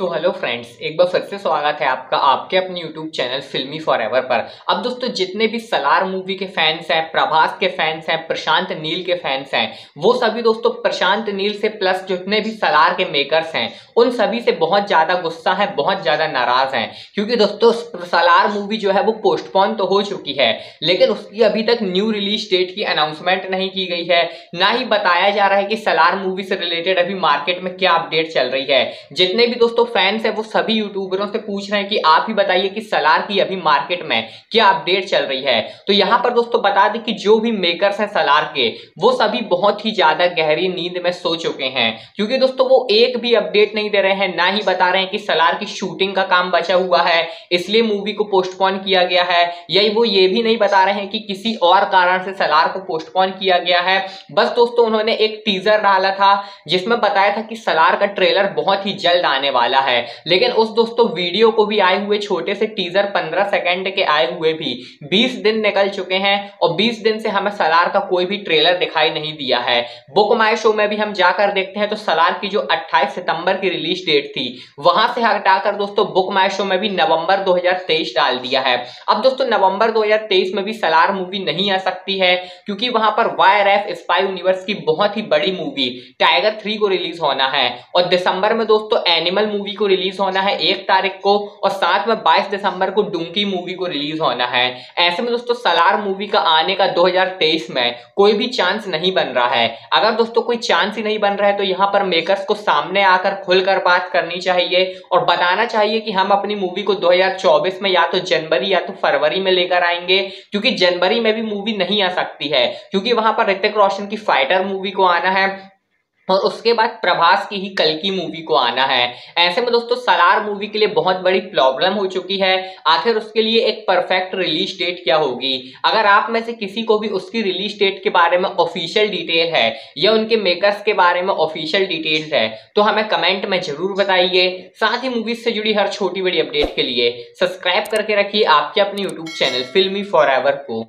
तो hello friends एक बार फिर से स्वागत है आपका, आपके अपने YouTube channel Filmi for ever पर। अब दोस्तों, जितने भी सलार मूवी के फैंस हैं प्रभास के फैंस हैं प्रशांत नील के फैंस हैं, वो सभी दोस्तों प्रशांत नील से प्लस जितने भी सलार के मेकर्स हैं, उन सभी से बहुत ज़्यादा गुस्सा है, बहुत ज़्यादा नाराज़ हैं। क्योंकि दोस्तों सलार मूवी जो है, वो पोस्टपोन तो हो चुकी है, लेकिन उसकी अभी तक न्यू रिलीज़ डेट की अनाउंसमेंट नहीं की गई है। ना ही बताया जा रहा है कि सलार मूवी से रिलेटेड अभी मार्केट में क्या अपडेट चल रही है। जितने भी दोस्तों फैंस है, वो सभी यूट्यूबरों से पूछ रहे हैं कि आप ही बताइए कि सलार की अभी मार्केट में क्या अपडेट चल रही है। तो यहाँ पर दोस्तों बता दें कि जो भी मेकर्स हैं सलार के, वो सभी बहुत ही ज़्यादा गहरी नींद में सो चुके हैं। क्योंकि दोस्तों वो एक भी अपडेट नहीं दे रहे हैं, ना ही बता रहे हैं कि सलार की शूटिंग का काम बचा हुआ है, इसलिए मूवी को पोस्टपोन किया गया है। यही वो ये भी नहीं बता रहे हैं कि किसी और कारण से सलार को पोस्टपोन किया गया है। बस दोस्तों उन्होंने एक टीजर डाला था, जिसमें बताया था कि सलार का ट्रेलर बहुत ही जल्द आने वाला है। लेकिन उस दोस्तों, वीडियो को भी आए हुए छोटे से टीजर 15 सेकंड के आए हुए भी। 20 दिन निकल चुके हैं और 20 दिन से हमें सलार का कोई भी ट्रेलर दिखाई नहीं दिया है। बुक माई शो में भी हम जाकर देखते हैं तो सलार की जो 28 सितंबर की रिलीज़ डेट थी, वहाँ से हटाकर दोस्तों बुक माई शो में भी नवंबर 2023 डाल दिया है। अब दोस्तों, नवंबर 2023 में भी सलार मूवी नहीं आ सकती है, क्योंकि वहाँ पर वायर एफ़ स्पाई यूनिवर्स की बहुत ही बड़ी मूवी टाइगर थ्री को रिलीज़ होना है। और दिसंबर में दोस्तों एनिमल मूवी को रिलीज़ होना है एक तारीख को और साथ में 22 दिसंबर को डुंकी मूवी को रिलीज़ होना है। ऐसे में दोस्तों, सलार मूवी का आने का 2023 में कोई भी चांस नहीं बन रहा है। अगर दोस्तों कोई चांस ही नहीं बन रहा है तो यहाँ पर मेकर्स को सामने आकर खुलकर बात करनी चाहिए और बताना चाहिए कि हम अपनी मूवी को 2024 में या तो जनवरी या तो फरवरी में लेकर आएँगे, क्योंकि जनवरी में भी मूवी नहीं आ सकती है, क्योंकि वहाँ पर ऋतिक रोशन की फाइटर मूवी को आना है। और उसके बाद प्रभास की ही कल की मूवी को आना है। ऐसे में दोस्तों, सलार मूवी के लिए बहुत बड़ी प्रॉब्लम हो चुकी है। आखिर उसके लिए एक परफेक्ट रिलीज़ डेट क्या होगी? अगर आप में से किसी को भी उसकी रिलीज़ डेट के बारे में ऑफिशियल डिटेल है, या उनके मेकर्स के बारे में ऑफिशियल डिटेल है तो हमें कमेंट में ज़रूर बताइए। साथ ही मूवीज़ से जुड़ी हर छोटी बड़ी अपडेट के लिए सब्सक्राइब करके रखिए आपके अपने यूट्यूब चैनल फिल्मी फॉर को।